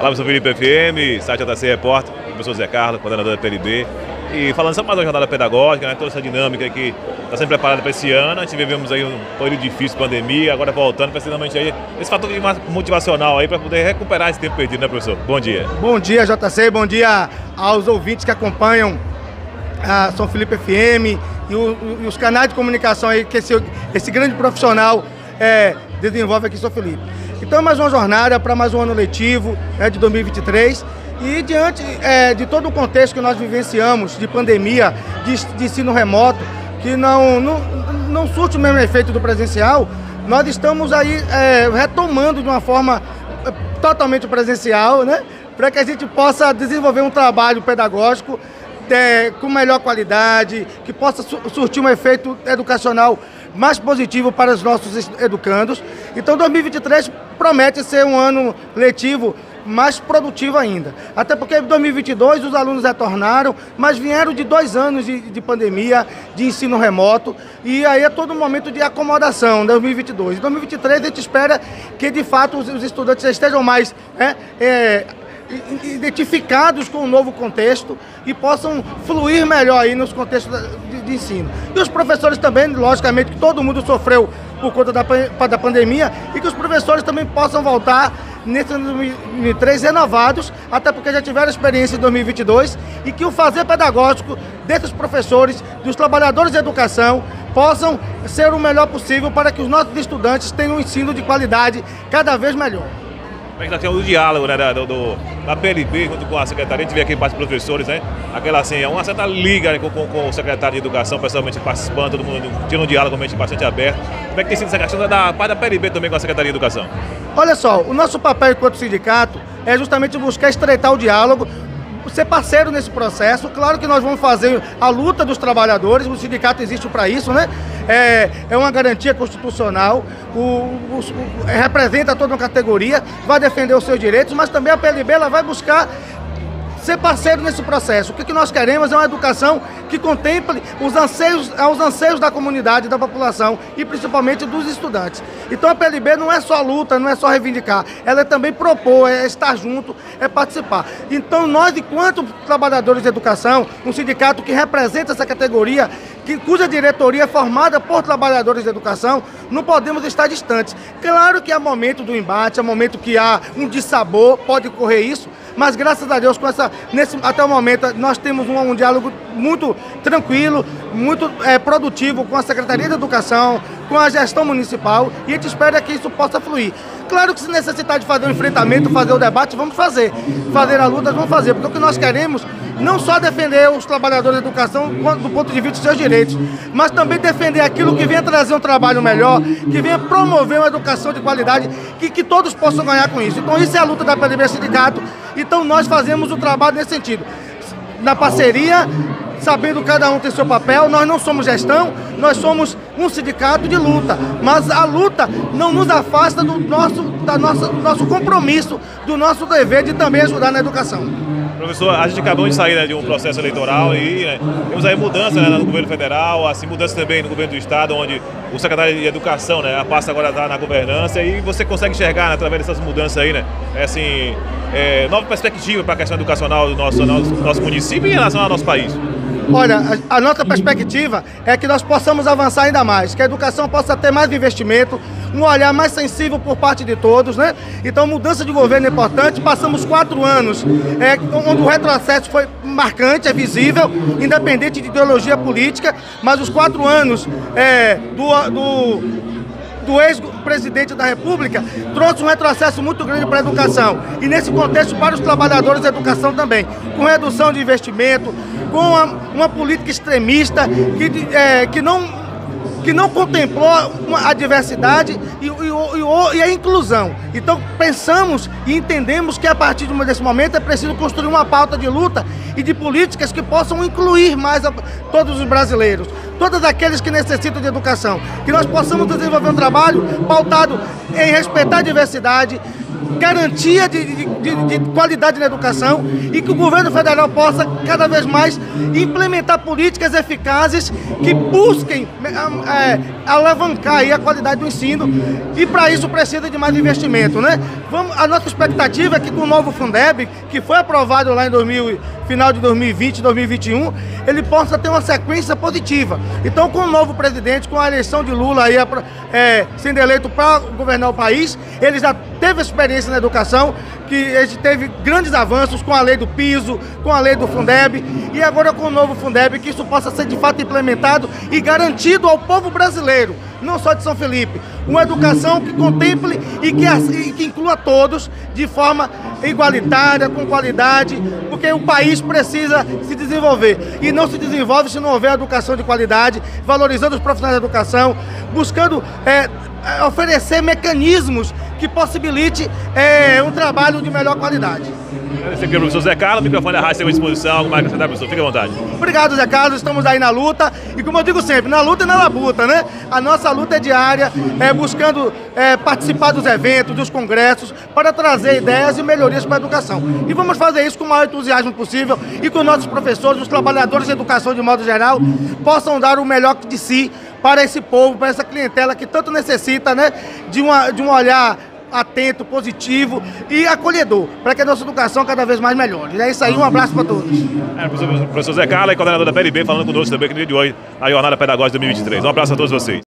Olá, professor Felipe FM, site JC Repórter, professor Zé Carlos, coordenador da PLB. E falando sobre mais uma jornada pedagógica, né, toda essa dinâmica que está sendo preparada para esse ano. A gente vivemos aí um período difícil, pandemia, agora voltando, precisamente aí esse fator motivacional aí para poder recuperar esse tempo perdido, né, professor? Bom dia. Bom dia, JC, bom dia aos ouvintes que acompanham a São Felipe FM e, o, e os canais de comunicação aí que esse, esse grande profissional é, desenvolve aqui em São Felipe. Então, mais uma jornada para mais um ano letivo né, de 2023 e diante é, de todo o contexto que nós vivenciamos de pandemia, de, de ensino remoto, que não, não, não surte o mesmo efeito do presencial, nós estamos aí é, retomando de uma forma é, totalmente presencial, né? Para que a gente possa desenvolver um trabalho pedagógico é, com melhor qualidade, que possa surtir um efeito educacional mais positivo para os nossos educandos. Então 2023 promete ser um ano letivo mais produtivo ainda. Até porque em 2022 os alunos retornaram, mas vieram de dois anos de, de pandemia, de ensino remoto, e aí é todo um momento de acomodação, 2022. Em 2023 a gente espera que de fato os, os estudantes estejam mais é, é, identificados com o novo contexto e possam fluir melhor aí nos contextos de, de ensino. E os professores também, logicamente, que todo mundo sofreu por conta da, da pandemia e que os professores também possam voltar nesse ano 2023 renovados, até porque já tiveram experiência em 2022 e que o fazer pedagógico desses professores, dos trabalhadores de educação, possam ser o melhor possível para que os nossos estudantes tenham um ensino de qualidade cada vez melhor. Como é que nós temos o diálogo né, da, do, da PLB junto com a secretaria, a gente vê aqui parte dos professores, né? Aquela assim, é uma certa liga né, com, com, com, o secretário de Educação, pessoalmente participando, todo mundo tendo um diálogo bastante aberto. Como é que tem sido essa questão da parte da PLB também com a Secretaria de Educação? Olha só, o nosso papel enquanto sindicato é justamente buscar estreitar o diálogo, ser parceiro nesse processo. Claro que nós vamos fazer a luta dos trabalhadores, o sindicato existe para isso, né? É, é uma garantia constitucional, o, o, o, representa toda uma categoria, vai defender os seus direitos, mas também a PLB ela vai buscar ser parceiro nesse processo. O que, nós queremos é uma educação que contemple os anseios, os anseios da comunidade, da população e principalmente dos estudantes. Então a PLB não é só luta, não é só reivindicar, ela é também propor, é estar junto, é participar. Então nós, enquanto trabalhadores de educação, um sindicato que representa essa categoria, que, cuja diretoria é formada por trabalhadores de educação, não podemos estar distantes. Claro que há momento do embate, há momento que há um dissabor, pode ocorrer isso, mas graças a Deus, com essa, nesse, até o momento, nós temos um, um diálogo muito tranquilo, muito é, produtivo com a Secretaria de Educação, com a gestão municipal e a gente espera que isso possa fluir. Claro que se necessitar de fazer um enfrentamento, fazer o debate, vamos fazer. Fazer a luta, vamos fazer. Porque o que nós queremos não só defender os trabalhadores da educação do ponto de vista dos seus direitos, mas também defender aquilo que venha trazer um trabalho melhor, que venha promover uma educação de qualidade, que, que todos possam ganhar com isso. Então isso é a luta da PDB Sindicato, então nós fazemos o trabalho nesse sentido. Na parceria, sabendo cada um tem seu papel, nós não somos gestão, nós somos um sindicato de luta, mas a luta não nos afasta do nosso, da nossa, do nosso compromisso, do nosso dever de também ajudar na educação. Professor, a gente acabou de sair né, de um processo eleitoral e né, temos aí mudança né, no governo federal, assim, mudança também no governo do estado, onde o secretário de Educação, né, passa agora está na governança e você consegue enxergar né, através dessas mudanças aí, né, é, assim, é, nova perspectiva para a questão educacional do nosso, nosso, nosso município e em relação ao nosso país. Olha, a, a, nossa perspectiva é que nós possamos avançar ainda mais, que a educação possa ter mais investimento, um olhar mais sensível por parte de todos, né? Então, mudança de governo é importante. Passamos quatro anos é, onde o retrocesso foi marcante, é visível, independente de ideologia política, mas os quatro anos é, do, do do ex-presidente da República trouxe um retrocesso muito grande para a educação. E nesse contexto, para os trabalhadores da educação também, com redução de investimento, com uma, uma política extremista que, é, que não que não contemplou a diversidade e, e, e, a inclusão. Então pensamos e entendemos que a partir desse momento é preciso construir uma pauta de luta e de políticas que possam incluir mais a, todos os brasileiros, todos aqueles que necessitam de educação. Que nós possamos desenvolver um trabalho pautado em respeitar a diversidade, garantia de, de, de, de, qualidade na educação e que o governo federal possa cada vez mais implementar políticas eficazes que busquem é, alavancar a qualidade do ensino e para isso precisa de mais investimento, né? Vamos, a nossa expectativa é que com o novo Fundeb, que foi aprovado lá em 2000, final de 2020, 2021, ele possa ter uma sequência positiva. Então, com o novo presidente, com a eleição de Lula aí é, sendo eleito para governar o país, ele já teve experiência na educação, que teve grandes avanços com a lei do piso, com a lei do Fundeb e agora com o novo Fundeb, que isso possa ser de fato implementado e garantido ao povo brasileiro, não só de São Felipe. Uma educação que contemple e que, e que inclua todos de forma igualitária, com qualidade, porque o país precisa se desenvolver. E não se desenvolve se não houver educação de qualidade, valorizando os profissionais da educação, buscando é, oferecer mecanismos que possibilite é, um trabalho de melhor qualidade. Aqui ao professor Zé Carlos, o microfone da rádio à disposição, algo mais acrescentar, professor, fique à vontade. Obrigado, Zé Carlos, estamos aí na luta, e como eu digo sempre, na luta e na labuta, né? A nossa luta é diária, é, buscando é, participar dos eventos, dos congressos, para trazer ideias e melhorias para a educação. E vamos fazer isso com o maior entusiasmo possível e com nossos professores, os trabalhadores de educação de modo geral, possam dar o melhor de si para esse povo, para essa clientela que tanto necessita né, de, uma, de um olhar atento, positivo e acolhedor, para que a nossa educação cada vez mais melhore. É isso aí, um abraço para todos. É, professor, professor Zé Carla, coordenador da PLB, falando conosco também aqui no dia de hoje, a Jornada Pedagógica 2023. Um abraço a todos vocês.